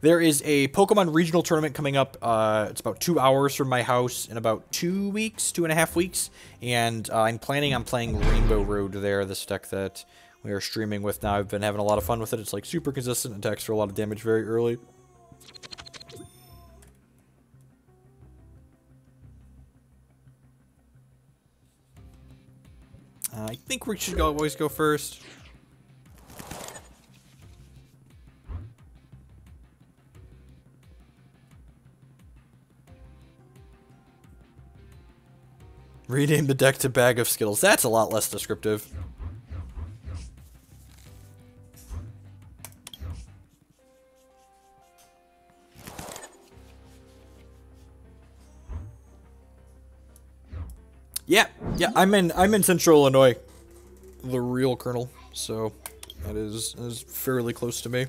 there is a Pokemon regional tournament coming up. Uh, it's about two hours from my house in about two weeks, two and a half weeks. And uh, I'm planning on playing Rainbow Road there, this deck that we are streaming with now. I've been having a lot of fun with it. It's like super consistent, attacks for a lot of damage very early. Uh, I think we should go, always go first. Rename the deck to Bag of Skittles. That's a lot less descriptive. Yeah, yeah, I'm in I'm in Central Illinois, the real Colonel. So that is is fairly close to me.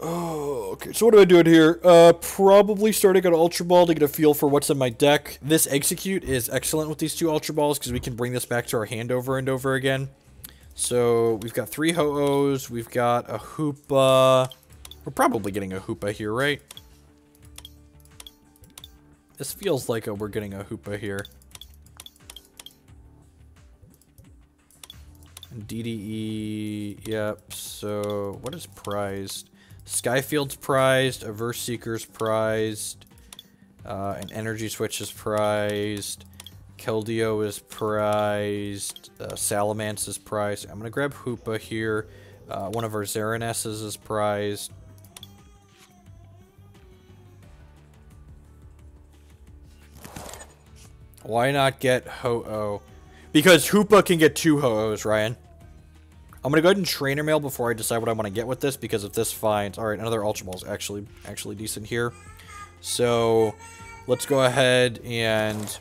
Oh, okay. So what am I doing here? Uh, probably starting an Ultra Ball to get a feel for what's in my deck. This Exeggcute is excellent with these two Ultra Balls because we can bring this back to our hand over and over again. So we've got three Ho-Ohs. We've got a Hoopa. We're probably getting a Hoopa here, right? This feels like a, we're getting a Hoopa here. DDE, yep, so what is prized? Skyfield's prized, a VS Seeker's prized, uh, an Energy Switch is prized, Keldeo is prized, uh, Salamence is prized. I'm going to grab Hoopa here. Uh, one of our Xerneases is prized. Why not get Ho-Oh? Because Hoopa can get two Ho-Ohs, Ryan. I'm gonna go ahead and trainer mail before I decide what I want to get with this because if this finds all right, another Ultra Ball is actually actually decent here. So let's go ahead and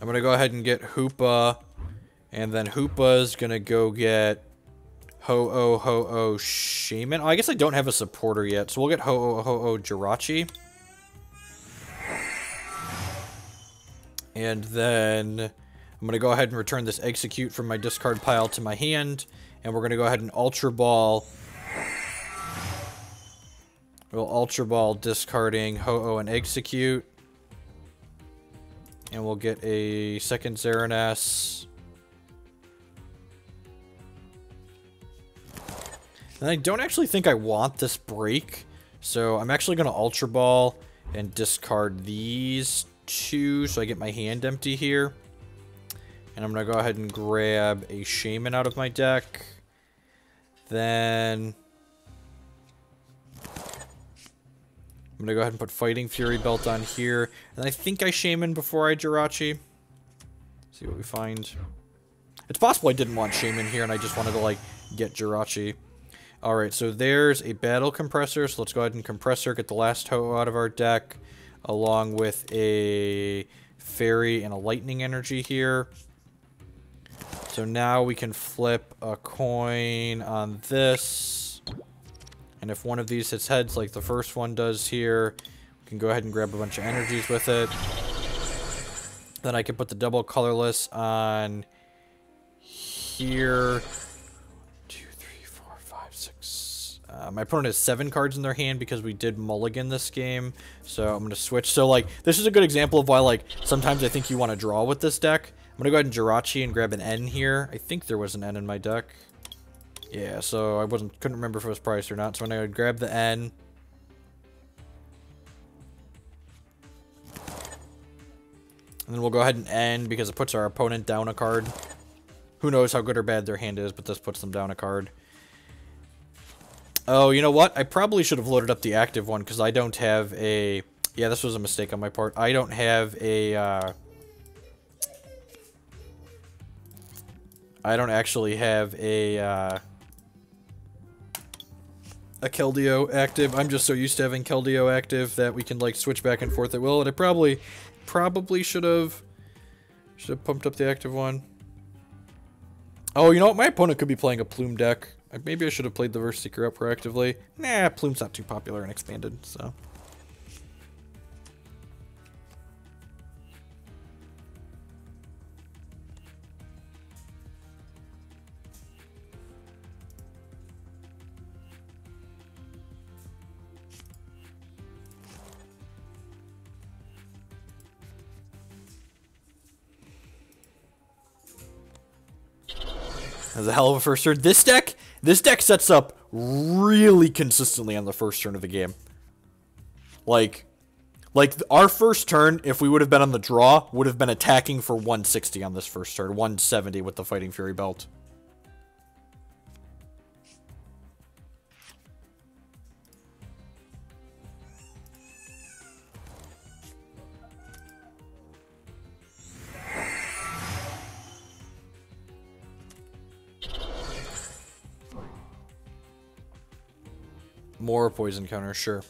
I'm gonna go ahead and get Hoopa, and then Hoopa's gonna go get Ho Oh Ho Oh Shaymin. Oh, I guess I don't have a supporter yet, so we'll get Ho Oh Ho Oh Jirachi. And then I'm going to go ahead and return this Exeggcute from my discard pile to my hand. And we're going to go ahead and Ultra Ball. We'll Ultra Ball discarding Ho-Oh and Exeggcute. And we'll get a second Xerneas. And I don't actually think I want this break. So I'm actually going to Ultra Ball and discard these two, so I get my hand empty here. And I'm going to go ahead and grab a Shaymin out of my deck. Then... I'm going to go ahead and put Fighting Fury Belt on here. And I think I Shaymin before I Jirachi. See what we find. It's possible I didn't want Shaymin here and I just wanted to, like, get Jirachi. Alright, so there's a Battle Compressor. So let's go ahead and Compressor, get the last Ho out of our deck along with a fairy and a lightning energy here. So now we can flip a coin on this. And if one of these hits heads like the first one does here, we can go ahead and grab a bunch of energies with it. Then I can put the double colorless on here. Uh, my opponent has seven cards in their hand because we did mulligan this game. So I'm going to switch. So, like, this is a good example of why, like, sometimes I think you want to draw with this deck. I'm going to go ahead and Jirachi and grab an N here. I think there was an N in my deck. Yeah, so I wasn't couldn't remember if it was priced or not. So when I would grab the N. And then we'll go ahead and end because it puts our opponent down a card. Who knows how good or bad their hand is, but this puts them down a card. Oh, you know what? I probably should have loaded up the active one because I don't have a... Yeah, this was a mistake on my part. I don't have a... Uh... I don't actually have a... Uh... A Keldeo active. I'm just so used to having Keldeo active that we can like switch back and forth at will. And I probably, probably should have, should have pumped up the active one. Oh, you know what? My opponent could be playing a Plume deck. Maybe I should have played the VS Seeker up proactively. Nah, Plume's not too popular and expanded, so... That's a hell of a first turn. This deck, this deck sets up really consistently on the first turn of the game. Like, like our first turn, if we would have been on the draw, would have been attacking for 160 on this first turn, 170 with the Fighting Fury belt. More poison counter, sure.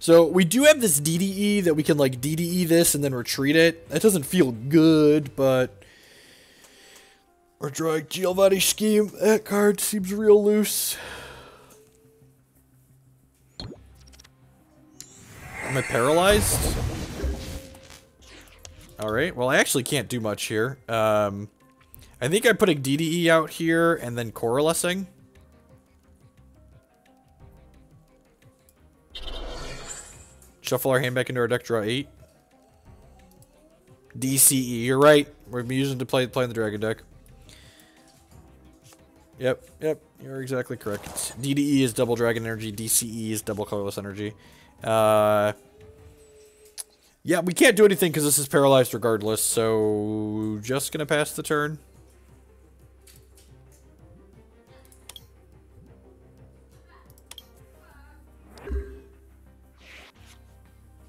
So we do have this DDE that we can like DDE this and then retreat it. That doesn't feel good, but our drawing Giovanni scheme. That card seems real loose. Am I paralyzed? Alright, well I actually can't do much here. Um, I think I'm putting DDE out here and then coalescing. Shuffle our hand back into our deck, draw 8. DCE, you're right. We're using to play, play in the Dragon deck. Yep, yep, you're exactly correct. DDE is double Dragon Energy, DCE is double Colorless Energy. Uh, yeah, we can't do anything because this is paralyzed regardless, so just gonna pass the turn.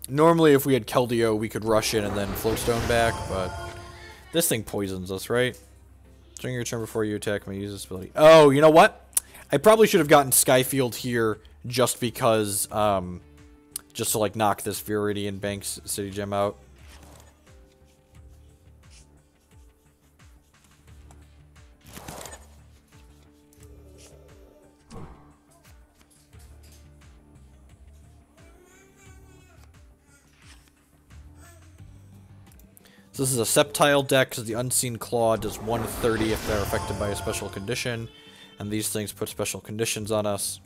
Normally, if we had Keldeo, we could rush in and then Float Stone back, but this thing poisons us, right? During your turn before you attack me, use this ability. Oh, you know what? I probably should have gotten Skyfield here just because, um, just to, like, knock this Virbank City Gym out. So this is a Sceptile deck, because the Unseen Claw does 130 if they're affected by a special condition. And these things put special conditions on us.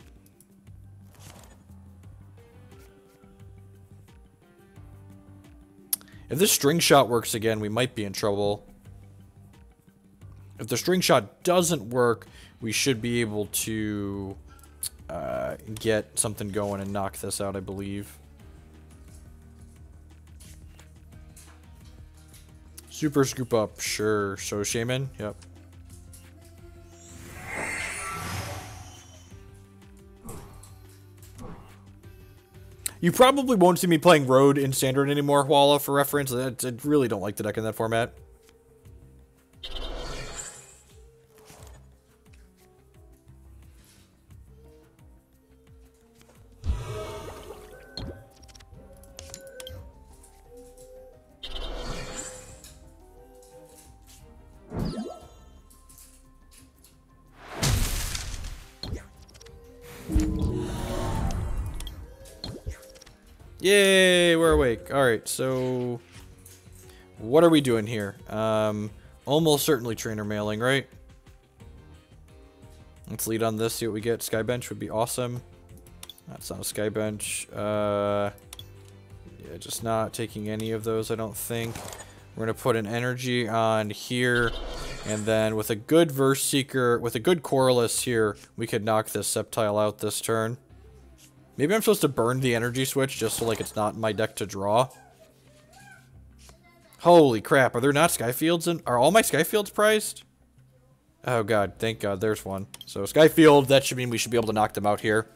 If this string shot works again, we might be in trouble. If the string shot doesn't work, we should be able to uh, get something going and knock this out, I believe. Super scoop up, sure. So Shaymin, yep. You probably won't see me playing Road in Standard anymore, Walla, for reference. I really don't like the deck in that format. Alright, so... What are we doing here? Um, almost certainly trainer mailing, right? Let's lead on this, see what we get. Skybench would be awesome. That's not a Skybench. Uh, yeah, just not taking any of those, I don't think. We're going to put an energy on here. And then with a good VS Seeker, with a good Colress here, we could knock this Sceptile out this turn. Maybe I'm supposed to burn the energy switch just so like it's not in my deck to draw. Holy crap, are there not Skyfields in- are all my Skyfields priced? Oh god, thank god, there's one. So Skyfield, that should mean we should be able to knock them out here.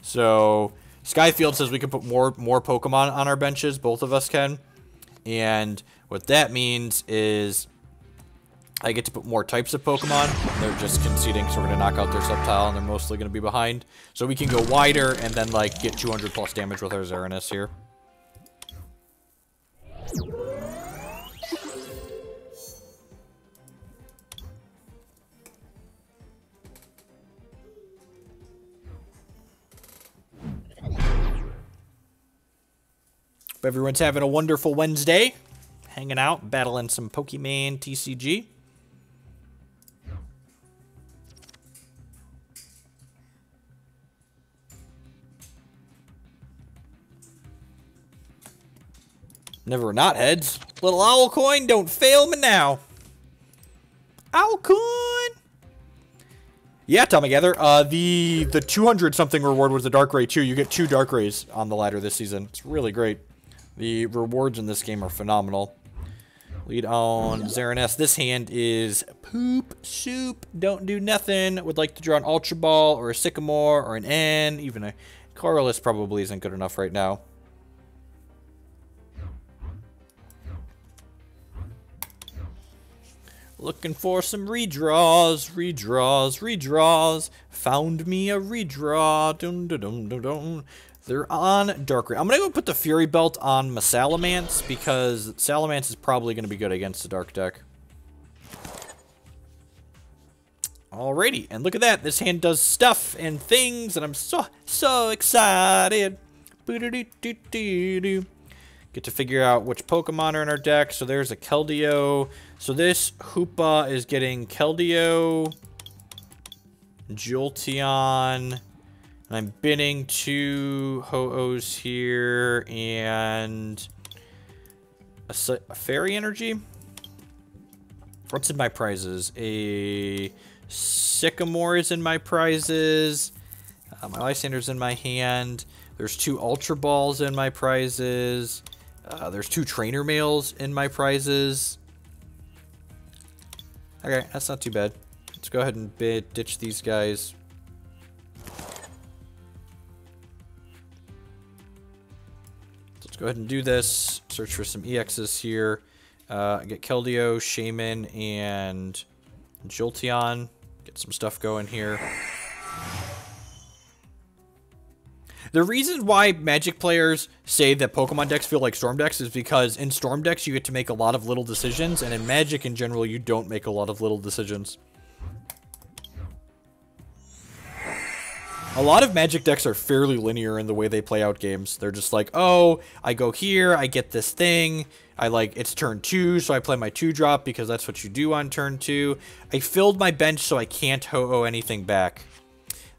So, Skyfield says we can put more more Pokemon on our benches, both of us can. And what that means is I get to put more types of Pokemon. They're just conceding, so we're going to knock out their Sceptile, and they're mostly going to be behind. So we can go wider and then, like, get 200 plus damage with our Xerneas here. Everyone's having a wonderful Wednesday. Hanging out, battling some Pokemon TCG. Never not heads. Little owl coin, don't fail me now. Owl coin. Yeah, Tommy Gather. Uh, the the 200 something reward was the Darkrai too. You get two Darkrais on the ladder this season. It's really great. The rewards in this game are phenomenal. Lead on Xerneas. This hand is poop soup. Don't do nothing. Would like to draw an Ultra Ball or a Sycamore or an N. Even a Colress probably isn't good enough right now. Looking for some redraws, redraws, redraws. Found me a redraw. Dun, dun, dun, dun, dun. They're on Darkrai. I'm going to go put the Fury Belt on Salamence because Salamence is probably going to be good against the Dark deck. Alrighty, and look at that. This hand does stuff and things, and I'm so, so excited. Get to figure out which Pokemon are in our deck. So there's a Keldeo. So this Hoopa is getting Keldeo, Jolteon, and I'm binning two Ho-Ohs here, and a, a Fairy Energy. What's in my prizes? A Sycamore is in my prizes. Uh, my Lysandre's in my hand. There's two Ultra Balls in my prizes. Uh, there's two trainer mails in my prizes. Okay, that's not too bad. Let's go ahead and bid, ditch these guys. Let's go ahead and do this. Search for some EXs here. Uh, get Keldeo, Shaymin, and Jolteon. Get some stuff going here. The reason why Magic players say that Pokemon decks feel like Storm decks is because in Storm decks you get to make a lot of little decisions, and in Magic in general you don't make a lot of little decisions. A lot of Magic decks are fairly linear in the way they play out games. They're just like, oh, I go here, I get this thing, I like, it's turn two, so I play my two drop because that's what you do on turn two. I filled my bench so I can't ho-oh anything back.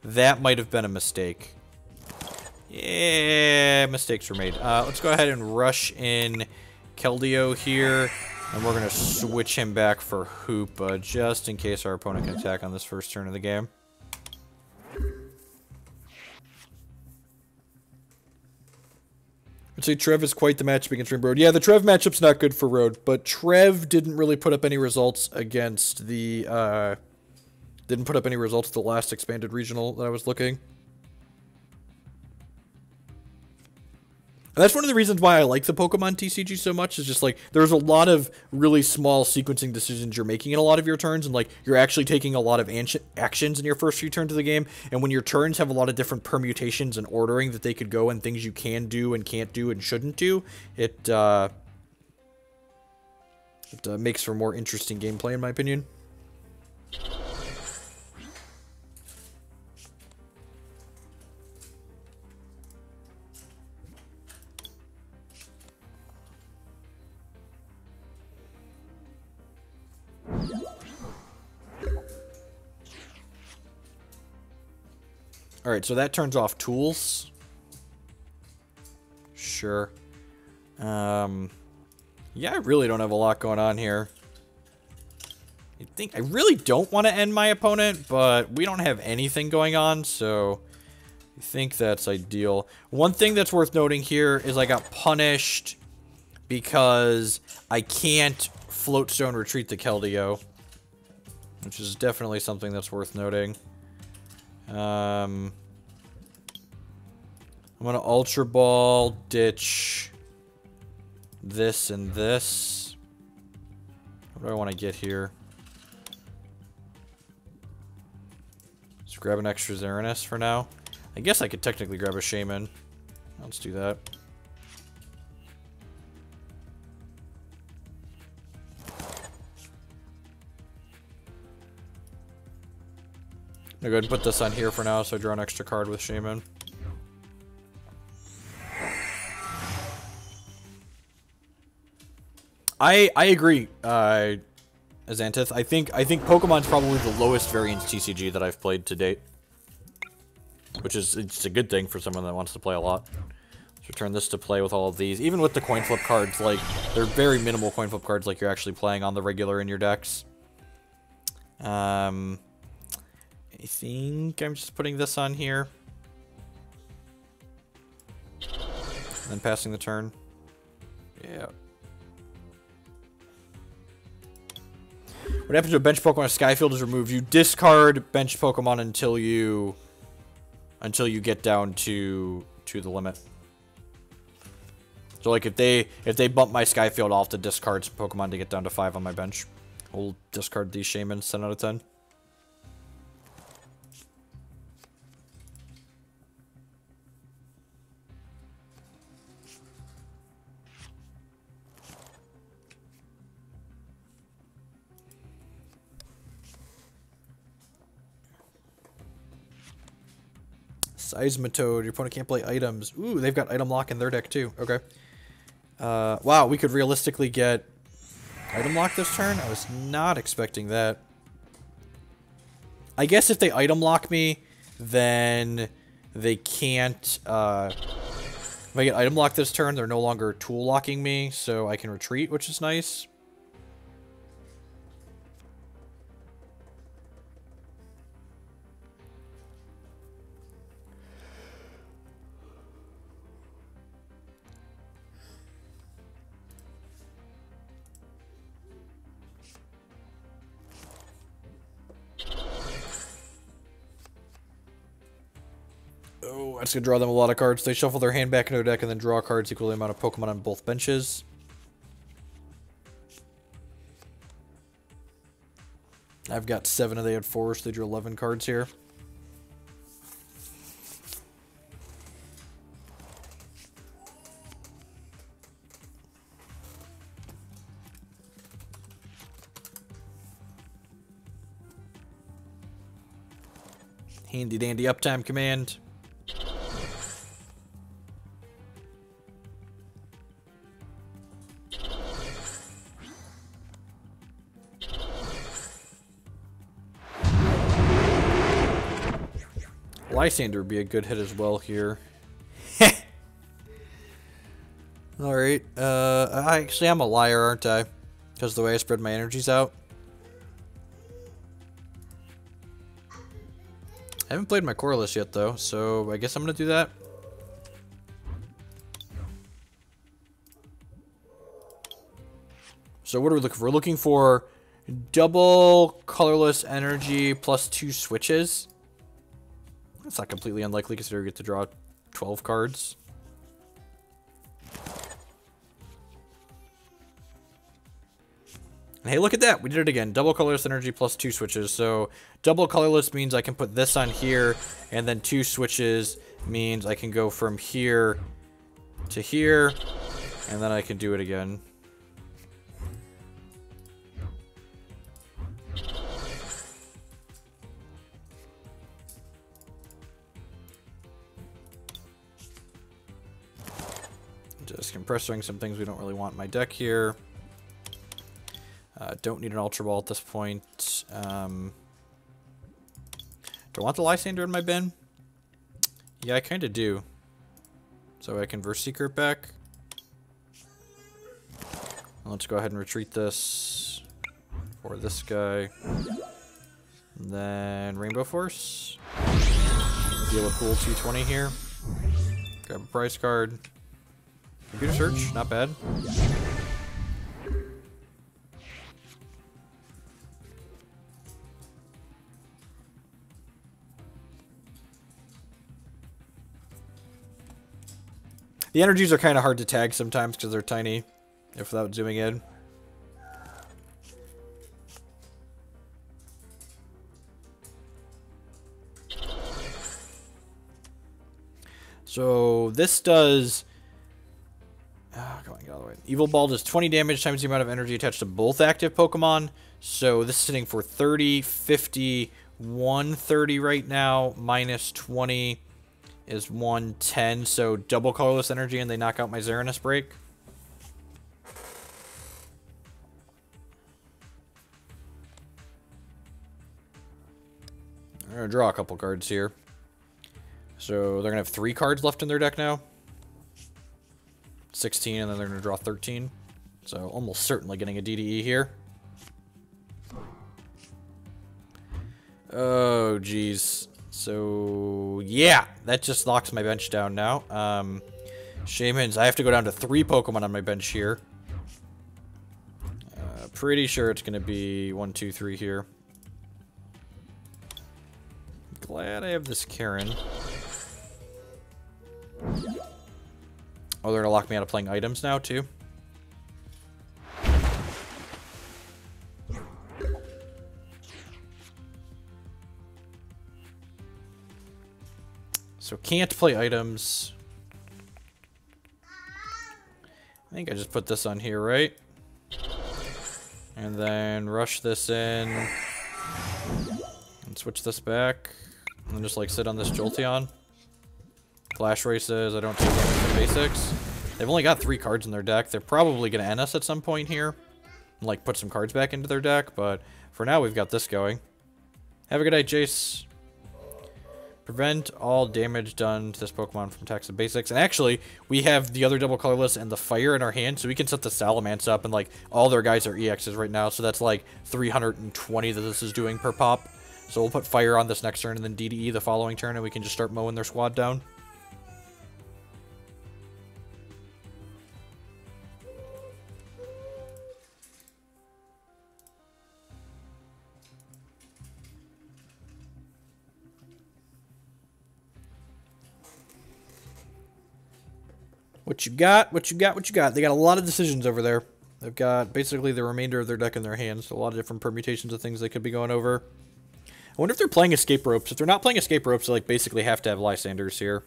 That might have been a mistake. Yeah, mistakes were made. Uh, let's go ahead and rush in Keldeo here. And we're going to switch him back for Hoopa, just in case our opponent can attack on this first turn of the game. I'd say Trev is quite the matchup against Road. Yeah, the Trev matchup's not good for Road, but Trev didn't really put up any results against the, uh, didn't put up any results the last expanded regional that I was looking. And that's one of the reasons why I like the Pokemon TCG so much, is just like, there's a lot of really small sequencing decisions you're making in a lot of your turns, and like, you're actually taking a lot of actions in your first few turns of the game, and when your turns have a lot of different permutations and ordering that they could go, and things you can do and can't do and shouldn't do, it, uh, it uh, makes for more interesting gameplay, in my opinion. Alright, so that turns off tools. Sure. Um, yeah, I really don't have a lot going on here. I think I really don't want to end my opponent, but we don't have anything going on, so I think that's ideal. One thing that's worth noting here is I got punished because I can't floatstone retreat the Keldeo, which is definitely something that's worth noting. Um, I'm to Ultra Ball, ditch this and this. What do I want to get here? Let's grab an extra Xerneas for now. I guess I could technically grab a Shaymin. Let's do that. I'll go ahead and put this on here for now so I draw an extra card with Shaymin. I I agree, uh, Azanthith. I think I think Pokemon's probably the lowest variance TCG that I've played to date, which is it's a good thing for someone that wants to play a lot. Let's return this to play with all of these, even with the coin flip cards. Like they're very minimal coin flip cards, like you're actually playing on the regular in your decks. Um, I think I'm just putting this on here. Then passing the turn. Yeah. What happens to a bench Pokemon Skyfield is removed? You discard bench Pokemon until you until you get down to to the limit. So like if they if they bump my Skyfield, have to discard some Pokemon to get down to five on my bench. We'll discard these Shaymins 10 out of 10. Seismitoad. Your opponent can't play items. Ooh, they've got item lock in their deck too. Okay. Uh, wow, we could realistically get item lock this turn? I was not expecting that. I guess if they item lock me, then they can't... Uh, if I get item lock this turn, they're no longer tool locking me, so I can retreat, which is nice. Gonna draw them a lot of cards. They shuffle their hand back into their deck and then draw cards equal to the amount of Pokemon on both benches. I've got seven and they had four, so they drew 11 cards here. Handy dandy uptime command. Lysandre would be a good hit as well here. Alright, uh, I actually I'm a liar, aren't I? Because the way I spread my energies out. I haven't played my Colress yet, though, so I guess I'm going to do that. So what are we looking for? We're looking for double colorless energy plus two switches. That's not completely unlikely considering we get to draw 12 cards. And hey, look at that. We did it again. Double colorless energy plus two switches. So double colorless means I can put this on here, and then two switches means I can go from here to here, and then I can do it again. Just compressoring some things we don't really want in my deck here. Uh, don't need an Ultra Ball at this point. Um, do I want the Lysandre in my bin? Yeah, I kind of do. So I can VS Seeker back. Let's go ahead and retreat this for this guy. And then Rainbow Force. Deal a cool 220 here. Grab a price card. Computer search, not bad. The energies are kind of hard to tag sometimes because they're tiny, if without zooming in. So this does Ah, going the way. Evil Ball does 20 damage times the amount of energy attached to both active Pokemon. So this is sitting for 30, 50, 130 right now. Minus 20 is 110. So double colorless energy and they knock out my Xerneas break. I'm going to draw a couple cards here. So they're going to have three cards left in their deck now. 16, and then they're going to draw 13. So almost certainly getting a DDE here. Oh, jeez. So, yeah, that just locks my bench down now. Um, Shaymins, I have to go down to three Pokemon on my bench here. Uh, pretty sure it's going to be one, two, three here. Glad I have this Karen. Oh, they're to lock me out of playing items now, too? So can't play items. I think I just put this on here, right? And then rush this in. And switch this back. And just like sit on this Jolteon. Flash races, I don't basics. They've only got three cards in their deck. They're probably going to end us at some point here. And like put some cards back into their deck, but for now we've got this going. Have a good night, Jace. Prevent all damage done to this Pokemon from attacks and basics. And actually, we have the other double colorless and the fire in our hand, so we can set the Salamence up, and like all their guys are EXs right now, so that's like 320 that this is doing per pop. So we'll put fire on this next turn and then DDE the following turn, and we can just start mowing their squad down. What you got, what you got, what you got. They got a lot of decisions over there. They've got basically the remainder of their deck in their hands. A lot of different permutations of things they could be going over. I wonder if they're playing Escape Ropes. If they're not playing Escape Ropes, they like basically have to have Lysandres here.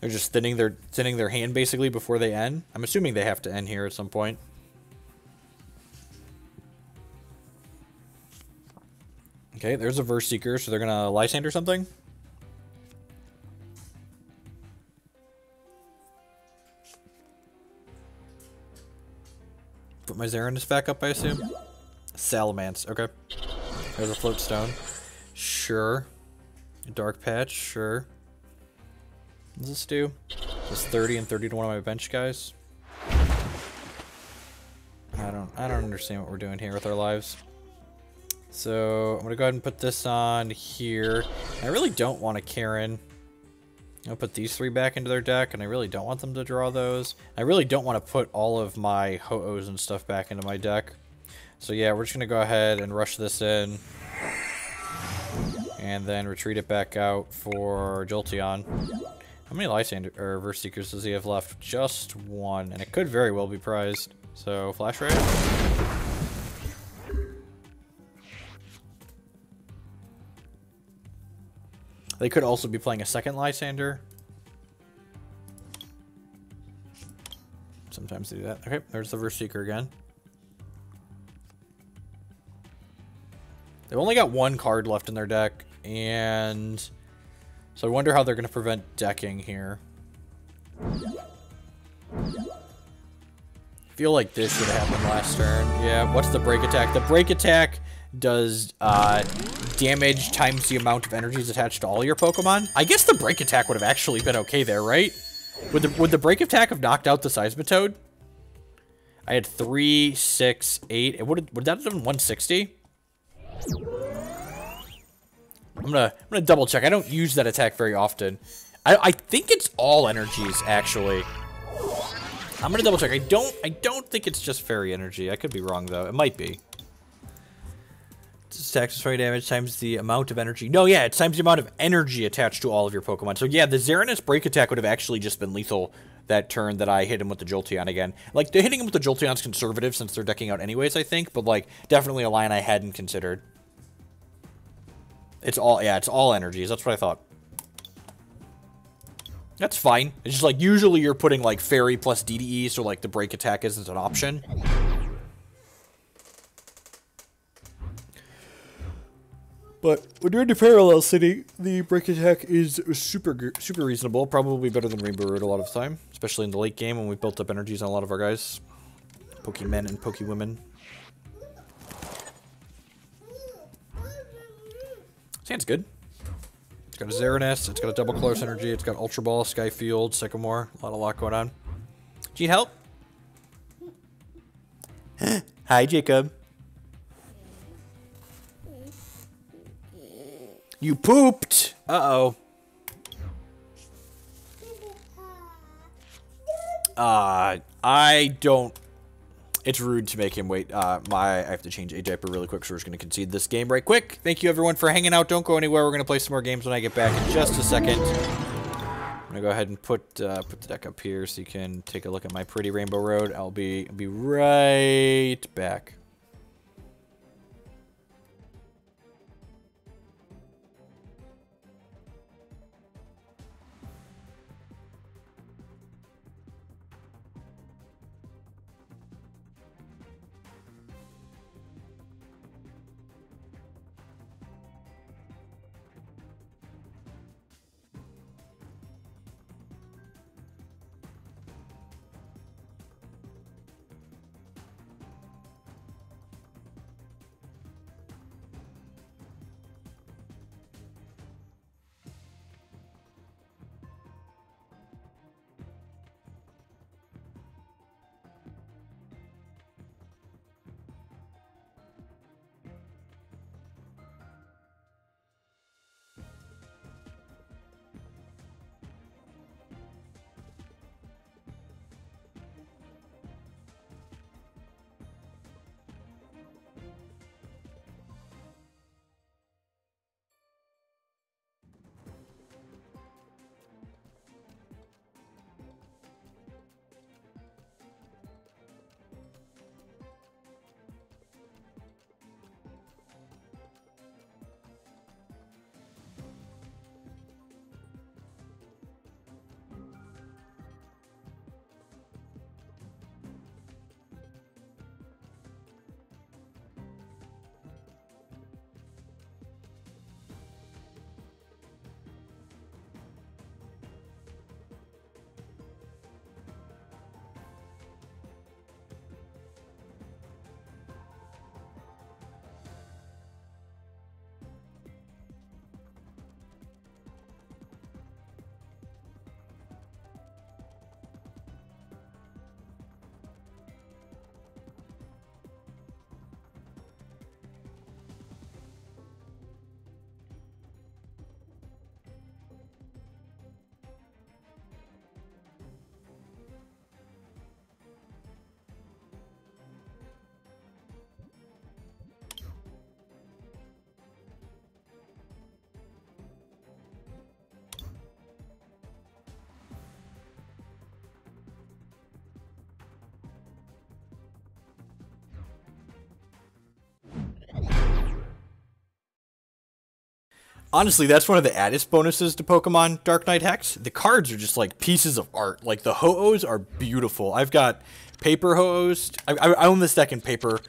They're just thinning their thinning their hand basically before they end. I'm assuming they have to end here at some point. Okay, there's a VS Seeker, so they're gonna Lysandre something. My Xerneas back up, I assume? Salamence, okay. There's a float stone. Sure. A dark patch, sure. What does this do? This 30 and 30 to one of my bench guys. I don't I don't understand what we're doing here with our lives. So I'm gonna go ahead and put this on here. I really don't want a Karen. I'll put these three back into their deck, and I really don't want them to draw those. I really don't want to put all of my Ho-Ohs and stuff back into my deck. So yeah, we're just going to go ahead and rush this in. And then retreat it back out for Jolteon. How many Lysandre or VS Seekers does he have left? Just one, and it could very well be prized. So, Flash Ray? They could also be playing a second Lysandre. Sometimes they do that. Okay, there's the VS Seeker again. They've only got one card left in their deck, and so I wonder how they're going to prevent decking here. feel like this should have happened last turn. Yeah, what's the break attack? The break attack does uh, damage times the amount of energies attached to all your Pokemon. I guess the break attack would have actually been okay there, right? Would the, would the break attack have knocked out the Seismitoad? I had three, six, eight. It would would that have done 160? I'm gonna I'm gonna double check. I don't use that attack very often. I I think it's all energies actually. I'm gonna double check. I don't I don't think it's just fairy energy. I could be wrong though. It might be. Destroy damage times the amount of energy. No, yeah, it's times the amount of energy attached to all of your Pokemon. So yeah, the Xerneas break attack would have actually just been lethal that turn that I hit him with the Jolteon again. Like, hitting him with the Jolteon's conservative since they're decking out anyways, I think, but like, definitely a line I hadn't considered. It's all, yeah, it's all energies. That's what I thought. That's fine. It's just like, usually you're putting like Fairy plus DDE, so like the break attack isn't an option. But when you're in the parallel city, the break attack is super super reasonable. Probably better than Rainbow Road a lot of the time, especially in the late game when we've built up energies on a lot of our guys. Pokemon and Pokewomen. Sounds good. It's got a Xerneas, it's got a double close energy, it's got Ultra Ball, Skyfield, Sycamore, a lot of lot going on. Do you need help? Hi, Jacob. You pooped! Uh-oh. Uh, I don't... It's rude to make him wait. Uh, my, I have to change a diaper really quick, so we're just going to concede this game right quick. Thank you, everyone, for hanging out. Don't go anywhere. We're going to play some more games when I get back in just a second. I'm going to go ahead and put uh, put the deck up here so you can take a look at my pretty Rainbow Road. I'll be, I'll be right back. Honestly, that's one of the added bonuses to Pokemon Dark Knight Hex. The cards are just like pieces of art. Like the Ho-Ohs are beautiful. I've got paper Ho-Ohs. I, I, own this deck in paper.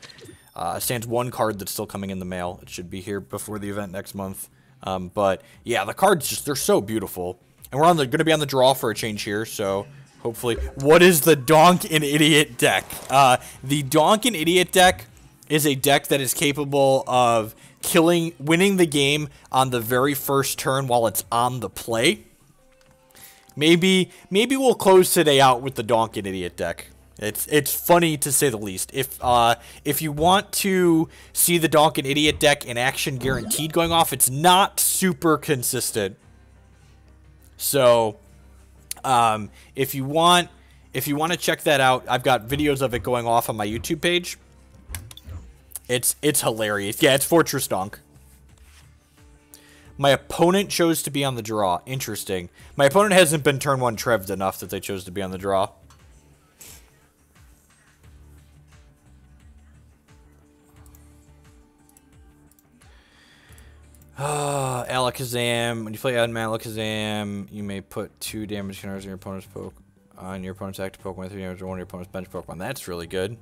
Uh, stands one card that's still coming in the mail. It should be here before the event next month. Um, but yeah, the cards just they're so beautiful. And we're on the going to be on the draw for a change here, so hopefully. What is the Donk and Idiot deck? Uh, the Donk and Idiot deck is a deck that is capable of killing, winning the game on the very first turn while it's on the play. Maybe, maybe we'll close today out with the Donkin Idiot deck. It's it's funny to say the least. If uh if you want to see the Donkin Idiot deck in action guaranteed going off, it's not super consistent. So, um, if you want if you want to check that out, I've got videos of it going off on my YouTube page. It's it's hilarious. Yeah, it's Fortress Donk. My opponent chose to be on the draw. Interesting. My opponent hasn't been turn one treved enough that they chose to be on the draw. Uh, Alakazam. When you play Adam Alakazam, you may put two damage counters on your opponent's poke on your opponent's active Pokemon, three damage on one of your opponent's bench Pokemon. That's really good.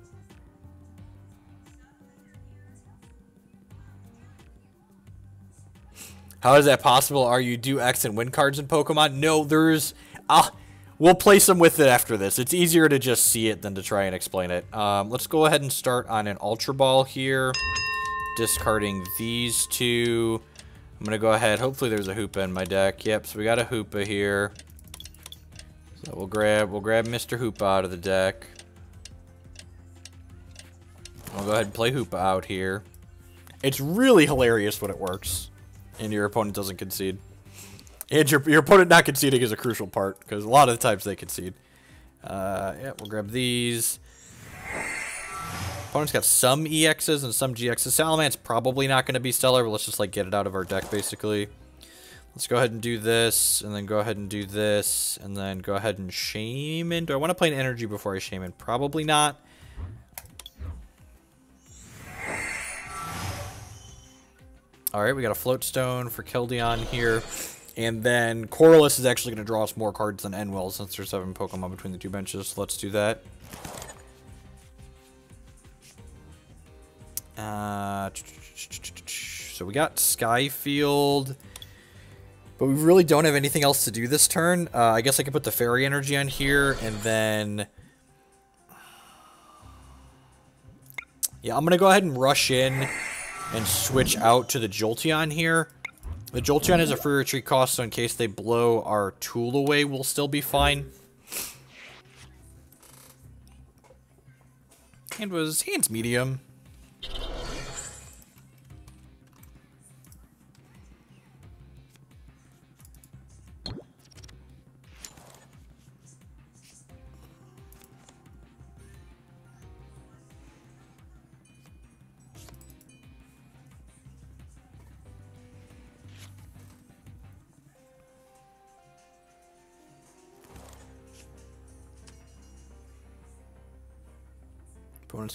How is that possible? Are you do X and win cards in Pokemon? No, there's... Uh, we'll place them with it after this. It's easier to just see it than to try and explain it. Um, let's go ahead and start on an Ultra Ball here. Discarding these two. I'm going to go ahead. Hopefully there's a Hoopa in my deck. Yep, so we got a Hoopa here. So we'll grab, we'll grab Mr. Hoopa out of the deck. I'll go ahead and play Hoopa out here. It's really hilarious when it works. And your opponent doesn't concede. And your, your opponent not conceding is a crucial part, because a lot of the times they concede. Uh, yeah, we'll grab these. Opponent's got some EXs and some GXs. Salamence probably not going to be stellar, but let's just like get it out of our deck, basically. Let's go ahead and do this, and then go ahead and do this, and then go ahead and Shaymin. Do I want to play an energy before I Shaymin? Probably not. Alright, we got a Float Stone for Keldeo here. And then Colress is actually going to draw us more cards than Enwell since there's seven Pokemon between the two benches. So let's do that. Uh, so we got Sky Field. But we really don't have anything else to do this turn. Uh, I guess I could put the Fairy Energy on here, and then... Yeah, I'm going to go ahead and rush in and switch out to the Jolteon here. The Jolteon has a free retreat cost, so in case they blow our tool away, we'll still be fine. Hand was hands medium.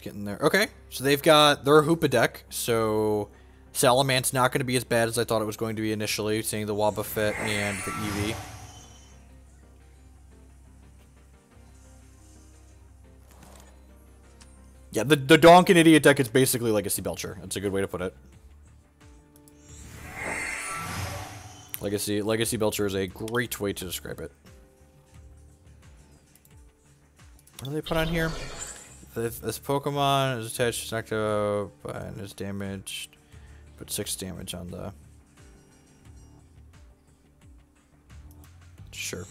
Getting there. Okay, so they've got their Hoopa deck, so Salamence not going to be as bad as I thought it was going to be initially, seeing the Wobbuffet and the Eevee. Yeah, the, the Donkin Idiot deck is basically Legacy Belcher. That's a good way to put it. Legacy Legacy Belcher is a great way to describe it. What do they put on here? This, this Pokemon is attached to Necto and is damaged. Put 6 damage on the... Sure.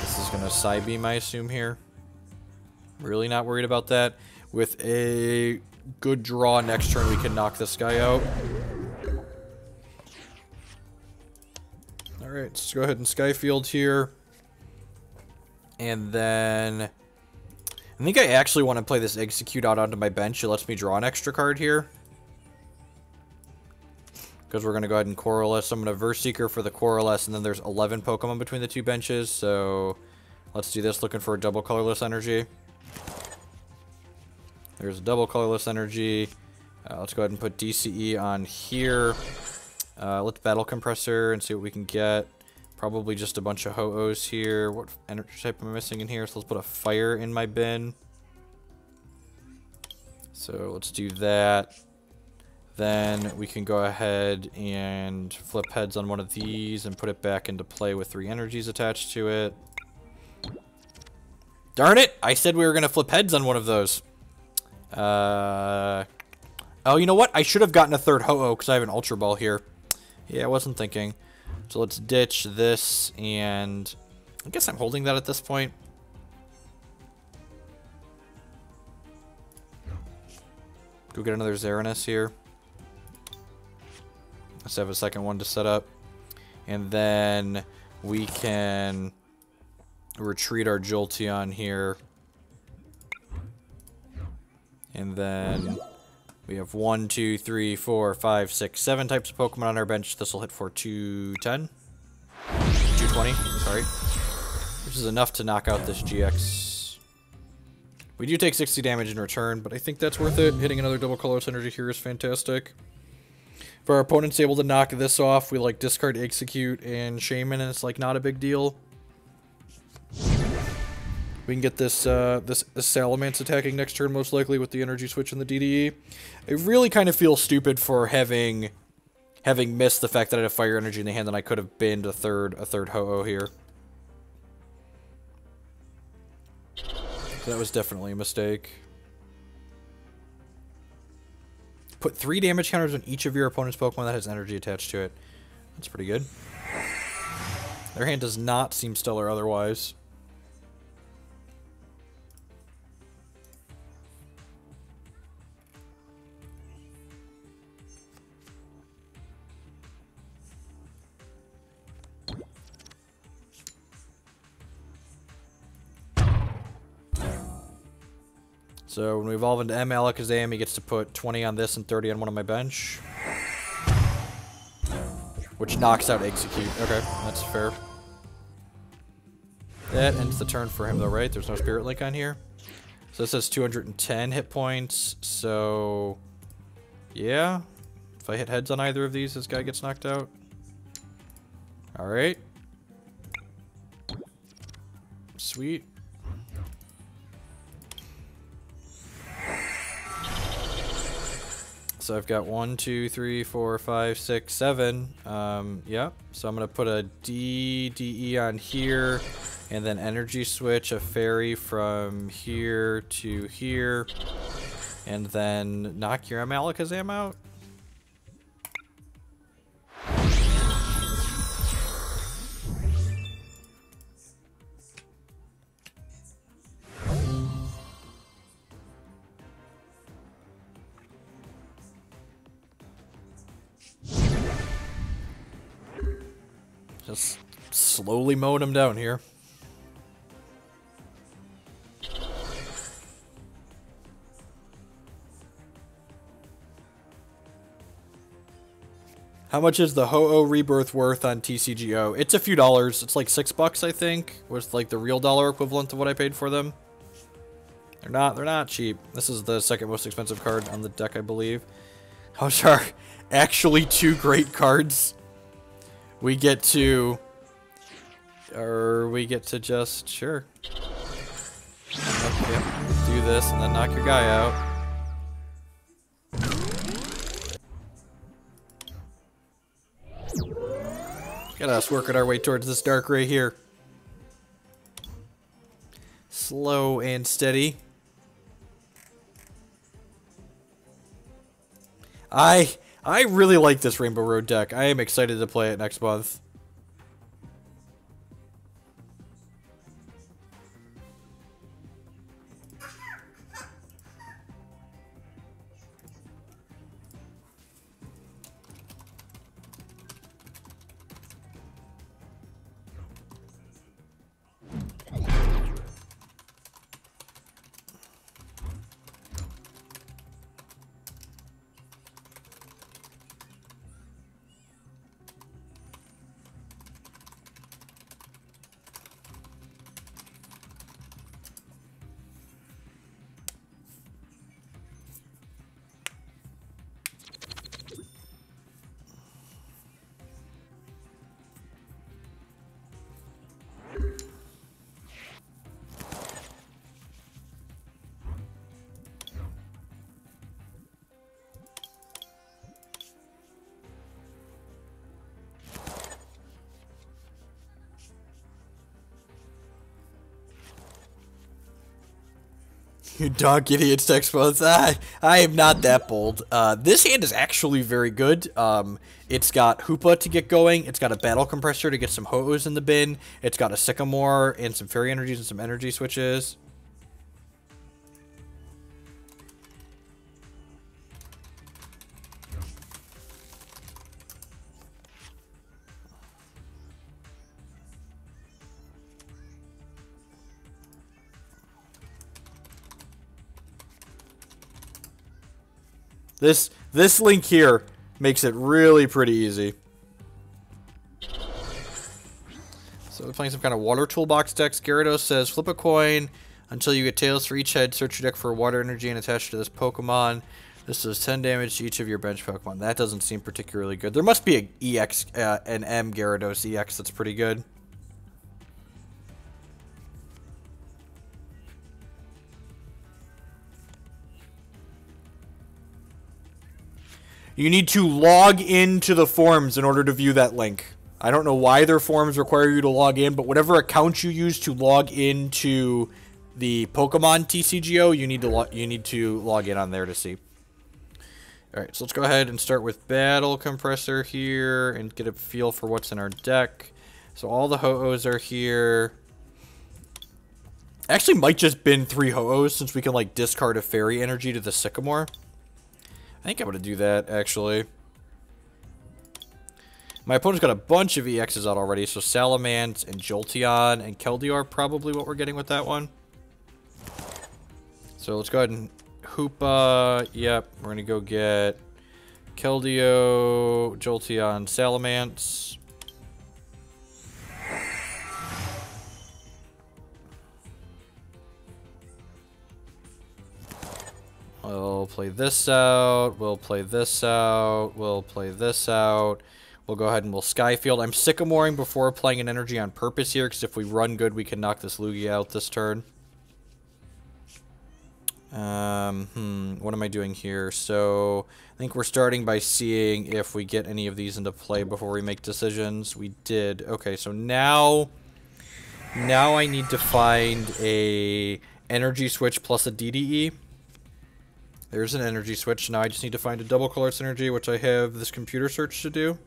This is going to Psybeam, I assume, here. Really not worried about that. With a good draw next turn, we can knock this guy out. Alright, let's go ahead and Sky Field here. And then... I think I actually want to play this Exeggcute out onto my bench. It lets me draw an extra card here. Because we're going to go ahead and Colress. I'm going to VS Seeker for the Colress, and then there's 11 Pokemon between the two benches, so let's do this, looking for a double colorless energy. There's a double colorless energy. Uh, let's go ahead and put DCE on here. Uh, let's Battle Compressor and see what we can get. Probably just a bunch of Ho-Ohs here. What energy type am I missing in here? So let's put a fire in my bin. So let's do that. Then we can go ahead and flip heads on one of these and put it back into play with three energies attached to it. Darn it! I said we were going to flip heads on one of those. Uh, oh, you know what? I should have gotten a third Ho-Oh because I have an Ultra Ball here. Yeah, I wasn't thinking. So let's ditch this, and I guess I'm holding that at this point. Go get another Xerneas here. Let's have a second one to set up. And then we can retreat our Jolteon here. And then we have one, two, three, four, five, six, seven types of Pokemon on our bench. This will hit for 210. 220, sorry. Which is enough to knock out this GX. We do take 60 damage in return, but I think that's worth it. Hitting another double colorless energy here is fantastic. If our opponent's able to knock this off, we like discard Exeggcute and Shaymin, and it's like not a big deal. We can get this, uh, this, Salamence attacking next turn, most likely, with the energy switch and the DCE. I really kind of feel stupid for having having missed the fact that I had a fire energy in the hand and I could have been a third a third Ho-Oh here. that was definitely a mistake. Put three damage counters on each of your opponent's Pokemon that has energy attached to it. That's pretty good. Their hand does not seem stellar otherwise. So when we evolve into M Alakazam, he gets to put 20 on this and 30 on one of my bench. Which knocks out Exeggcute. Okay, that's fair. That ends the turn for him though, right? There's no Spirit Link on here. So this has 210 hit points, so... Yeah. If I hit heads on either of these, this guy gets knocked out. Alright. Sweet. So I've got one, two, three, four, five, six, seven. Um, yep. So I'm to put a D, DE on here, and then energy switch a fairy from here to here, and then knock your M Alakazam out. Just slowly mowing him down here. How much is the Ho-Oh Rebirth worth on TCGO? It's a few dollars. It's like six bucks, I think, was like the real dollar equivalent to what I paid for them. They're not, they're not cheap. This is the second most expensive card on the deck, I believe. Those are actually two great cards we get to, or we get to just, sure. Yep, do this and then knock your guy out. Got us working our way towards this Darkrai here. Slow and steady. I I really like this Rainbow Road deck. I am excited to play it next month. You dog idiots text both. I, I am not that bold. Uh, this hand is actually very good. Um, it's got Hoopa to get going. It's got a Battle Compressor to get some Ho-Ohs in the bin. It's got a Sycamore and some Fairy Energies and some Energy Switches. This this link here makes it really pretty easy. So we're playing some kind of water toolbox decks. Gyarados says, flip a coin until you get tails for each head. Search your deck for water energy and attach to this Pokemon. This does 10 damage to each of your bench Pokemon. That doesn't seem particularly good. There must be an EX, uh, an M Gyarados EX that's pretty good. You need to log into the forums in order to view that link. I don't know why their forums require you to log in, but whatever account you use to log into the Pokemon TCGO, you need to you need to log in on there to see. All right, so let's go ahead and start with Battle Compressor here and get a feel for what's in our deck. So all the Ho-Ohs are here. Actually, might just bin three Ho-Ohs since we can like discard a Fairy Energy to the Sycamore. I think I'm going to do that, actually. My opponent's got a bunch of EXs out already, so Salamence and Jolteon and Keldeo are probably what we're getting with that one. So let's go ahead and Hoopa. Yep, we're gonna go get Keldeo, Jolteon, Salamence. Play this out. We'll play this out. We'll play this out. We'll go ahead and we'll Sky Field. I'm Sycamoring before playing an energy on purpose here, because if we run good, we can knock this Lugia out this turn. Um, hmm, what am I doing here? So, I think we're starting by seeing if we get any of these into play before we make decisions. We did. Okay, so now, now I need to find a energy switch plus a DCE. There's an energy switch. Now I just need to find a double color synergy, which I have this computer search to do.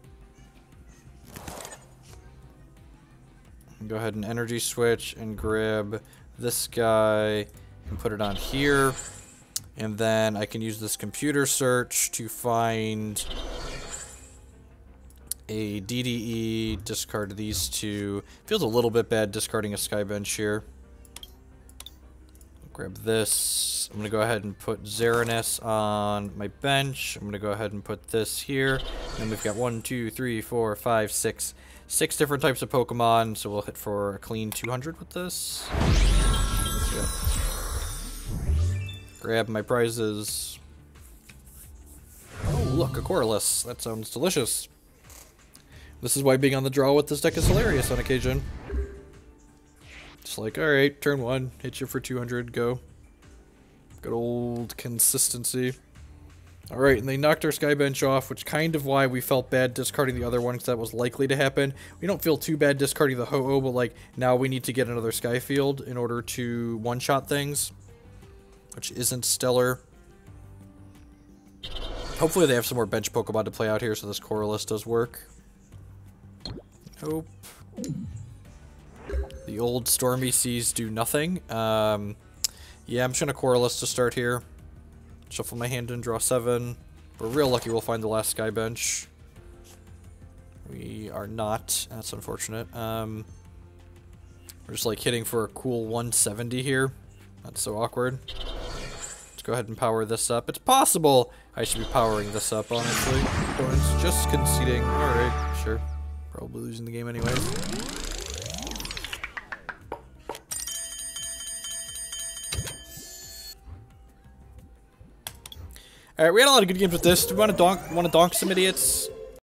Go ahead and energy switch and grab this guy and put it on here. And then I can use this computer search to find a DCE, discard these two. Feels a little bit bad discarding a sky bench here. Grab this. I'm going to go ahead and put Xerneas on my bench. I'm going to go ahead and put this here. And we've got one, two, three, four, five, six, six different types of Pokemon. So we'll hit for a clean 200 with this. Grab my prizes. Oh, look, a Colress. That sounds delicious. This is why being on the draw with this deck is hilarious on occasion. Just like, alright, turn one, hit you for 200, go. Good old consistency. Alright, and they knocked our Skybench off, which kind of why we felt bad discarding the other one, because that was likely to happen. We don't feel too bad discarding the Ho-Oh, but like, now we need to get another Sky Field in order to one-shot things which isn't stellar. Hopefully they have some more bench Pokemon to play out here so this Colress does work. Nope. The old Stormy Seas do nothing. Um, yeah, I'm just going to Colress to start here. Shuffle my hand and draw seven. We're real lucky we'll find the last Sky Bench. We are not. That's unfortunate. Um, we're just like hitting for a cool 170 here. That's so awkward Let's go ahead and power this up. It's possible I should be powering this up, honestly. Just conceding. Alright, sure. Probably losing the game anyways. Alright, we had a lot of good games with this. Do we want to donk, want to donk some idiots?